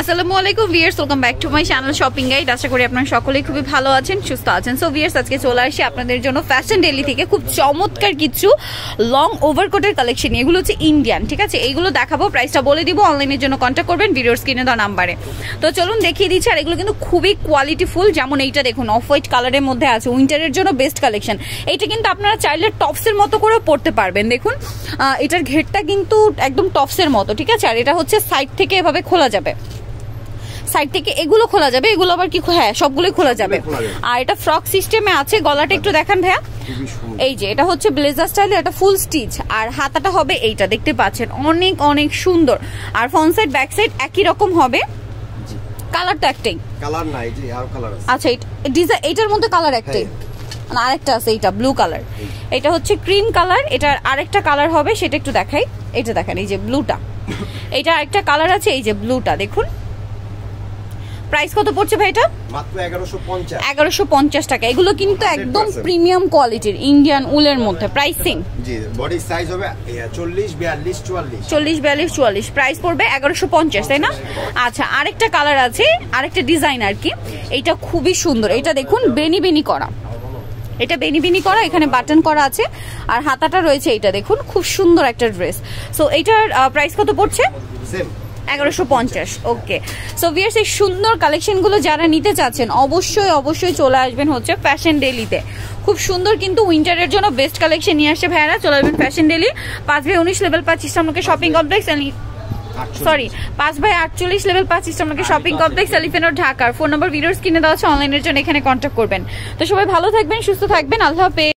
আসসালামু আলাইকুম viewers welcome back to my channel shopping guide আশা করি আপনারা সকলেই খুবই ভালো আছেন, সুস্থ আছেন। সো ভিয়ার্স আজকে চলে আসি আপনাদের জন্য ফ্যাশন ডেলি থেকে খুব চমৎকার কিছু লং ওভারকোটের কালেকশন এগুলো হচ্ছে ইন্ডিয়ান ঠিক আছে? এইগুলো দেখাবো প্রাইসটা বলে দিব অনলাইনের জন্য কন্ট্যাক্ট করবেন, ভিডিওর স্ক্রিনে দেওয়া নাম্বারে তো চলুন দেখিয়ে দিচ্ছি, আর এগুলো কিন্তু খুবই কোয়ালিটিফুল যেমন এইটা দেখুন অফ হোয়াইট কালারের মধ্যে আছে উইন্টারের জন্য বেস্ট কালেকশন এইটা কিন্তু আপনারা চাইলে টপসের মতো করেও পড়তে পারবেন, দেখুন। এটার ঘেরটা কিন্তু একদম টপসের মতো, ঠিক আছে? আর এটা হচ্ছে সাইড থেকে এভাবে খোলা যাবে। সাইড থেকে এগুলো খোলা যাবে এগুলো আবার কি হ্যাঁ সবগুলোই খোলা যাবে। আর এটা ফ্রক সিস্টেমে আছে গলাটা একটু দেখান ভাইয়া। এই যে এটা হচ্ছে ব্লেজার স্টাইল এটা ফুল স্টিচ আর হাতাটা হবে এইটা দেখতে পাচ্ছেন অনেক অনেক সুন্দর। আর ফ্রন্ট সাইড ব্যাক সাইড একই রকম হবে। জি। কালারটা একটাই। কালার নাই যে আরও কালার আছে। আচ্ছা ডিজাইন এইটার মধ্যে কালার একটাই। আর আরেকটা আছে এইটা ব্লু কালার। এটা হচ্ছে ক্রিম কালার এটার আরেকটা কালার হবে সেটা একটু দেখাই। এটা দেখেন এই যে ব্লুটা। এটা আরেকটা কালার আছে এই যে ব্লুটা দেখুন। প্রাইস কত পড়ছে ভাই এটা? মাত্র এগারোশো পঞ্চাশ। টাকা। এগুলো কিন্তু একদম প্রিমিয়াম কোয়ালিটির ইন্ডিয়ান উলের মধ্যে প্রাইসিং জি বডি সাইজ হবে চল্লিশ বিয়াল্লিশ চুয়াল্লিশ। চল্লিশ বিয়াল্লিশ চুয়াল্লিশ। প্রাইস পড়বে এগারোশো পঞ্চাশ তাই না? আচ্ছা আরেকটা কালার আছে আরেকটা ডিজাইন আর কি। এইটা খুবই সুন্দর। এটা দেখুন বেনি বেনি করা। এটা বেনি বেনি করা এখানে বাটন করা আছে। আর হাতাটা রয়েছে এটা দেখুন খুব সুন্দর একটা ড্রেস সো এইটার প্রাইস কত পড়ছে? সেম এগারোশো পঞ্চাশ ওকে সো ভিয়ার্স এই সুন্দর কালেকশনগুলো যারা নিতে চাচ্ছেন অবশ্যই অবশ্যই চলে আসবেন হচ্ছে ফ্যাশন ডেলিতে খুব সুন্দর কিন্তু উইন্টারের জন্য বেস্ট কালেকশন নিয়ে আসছে ভাইয়ারা চলে আসবেন ফ্যাশন ডেলি পাঁচ বাই উনিশ লেভেল পাঁচ ইসলামকে শপিং কমপ্লেক্স সরি পাঁচ বাই আটচল্লিশ লেভেল পাঁচ ইসলামকে শপিং কমপ্লেক্স এলিফেনোর ঢাকার ফোন নম্বর ভিডিওস কিনে দেওয়া আছে অনলাইনের জন্য এখানে কন্ট্যাক্ট করবেন। তো সবাই ভালো থাকবেন সুস্থ থাকবেন আল্লাহ হাফেজ।